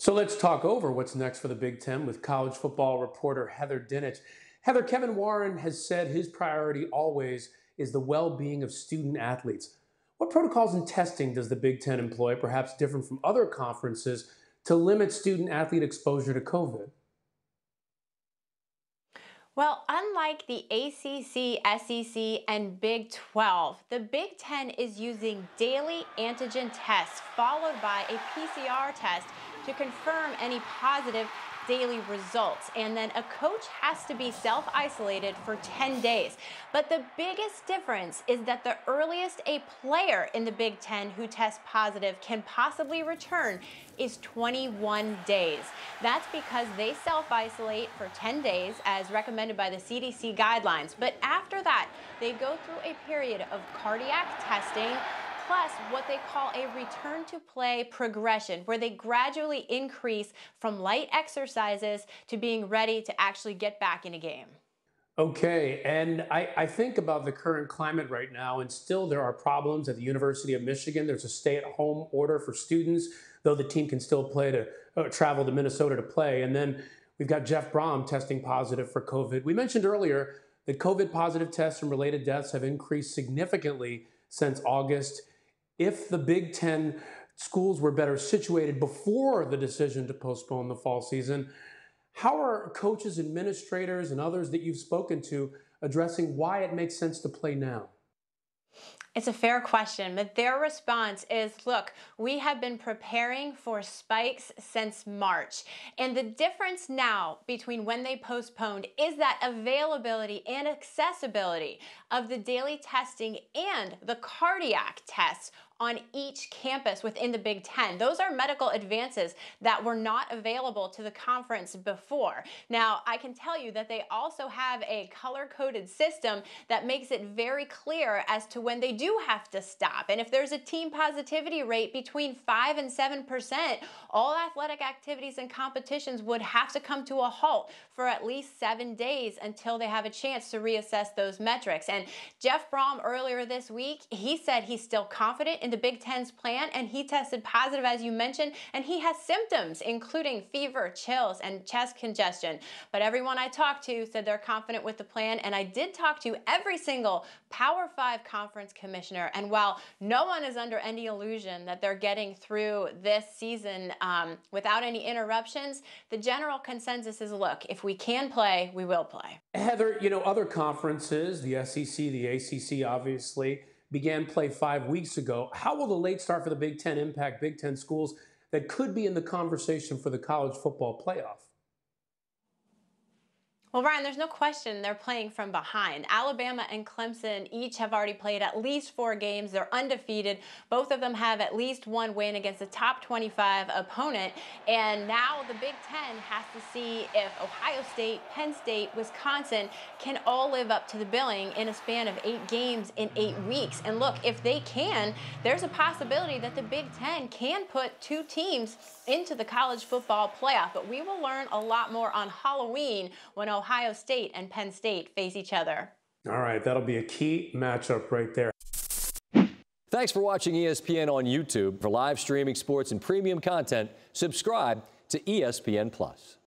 So let's talk over what's next for the Big Ten with college football reporter Heather Dinich. Heather, Kevin Warren has said his priority always is the well being of student athletes. What protocols and testing does the Big Ten employ, perhaps different from other conferences, to limit student athlete exposure to COVID? Well, unlike the ACC, SEC, and Big 12, the Big Ten is using daily antigen tests followed by a PCR test to confirm any positive daily results. And then a coach has to be self isolated for 10 days. But the biggest difference is that the earliest a player in the Big Ten who tests positive can possibly return is 21 days. That's because they self isolate for 10 days as recommended by the CDC guidelines. But after that, they go through a period of cardiac testing plus what they call a return to play progression, where they gradually increase from light exercises to being ready to actually get back in a game. Okay, and I, I, think about the current climate right now, and still there are problems at the University of Michigan. There's a stay at home order for students, though the team can still play to uh, travel to Minnesota to play. And then we've got Jeff Brohm testing positive for COVID. We mentioned earlier that COVID positive tests and related deaths have increased significantly since August if the Big Ten schools were better situated before the decision to postpone the fall season, how are coaches, administrators, and others that you've spoken to addressing why it makes sense to play now? It's a fair question, but their response is look, we have been preparing for spikes since March. And the difference now between when they postponed is that availability and accessibility of the daily testing and the cardiac tests on each campus within the Big Ten. Those are medical advances that were not available to the conference before. Now, I can tell you that they also have a color coded system that makes it very clear as to when they do have to stop. And if there's a team positivity rate between 5 and 7%, all athletic activities and competitions would have to come to a halt for at least seven days until they have a chance to reassess those metrics. And Jeff Brohm earlier this week, he said he's still confident in the Big Ten's plan, and he tested positive, as you mentioned, and he has symptoms, including fever, chills, and chest congestion. But everyone I talked to said they're confident with the plan, and I did talk to every single Power 5 conference commissioner. And while no one is under any illusion that they're getting through this season um, without any interruptions, the general consensus is look, if we can play, we will play. Heather, you know, other conferences, the SEC, the ACC, obviously, began play five weeks ago. How will the late start for the Big Ten impact Big Ten schools that could be in the conversation for the college football playoff? Well, Ryan, there's no question they're playing from behind. Alabama and Clemson each have already played at least four games. They're undefeated. Both of them have at least one win against a top 25 opponent. And now the Big Ten has to see if Ohio State, Penn State, Wisconsin can all live up to the billing in a span of eight games in eight weeks. And look, if they can, there's a possibility that the Big Ten can put two teams into the college football playoff. But we will learn a lot more on Halloween when Ohio State and Penn State face each other. All right, that'll be a key matchup right there. Thanks for watching ESPN on YouTube. For live streaming sports and premium content, subscribe to ESPN Plus.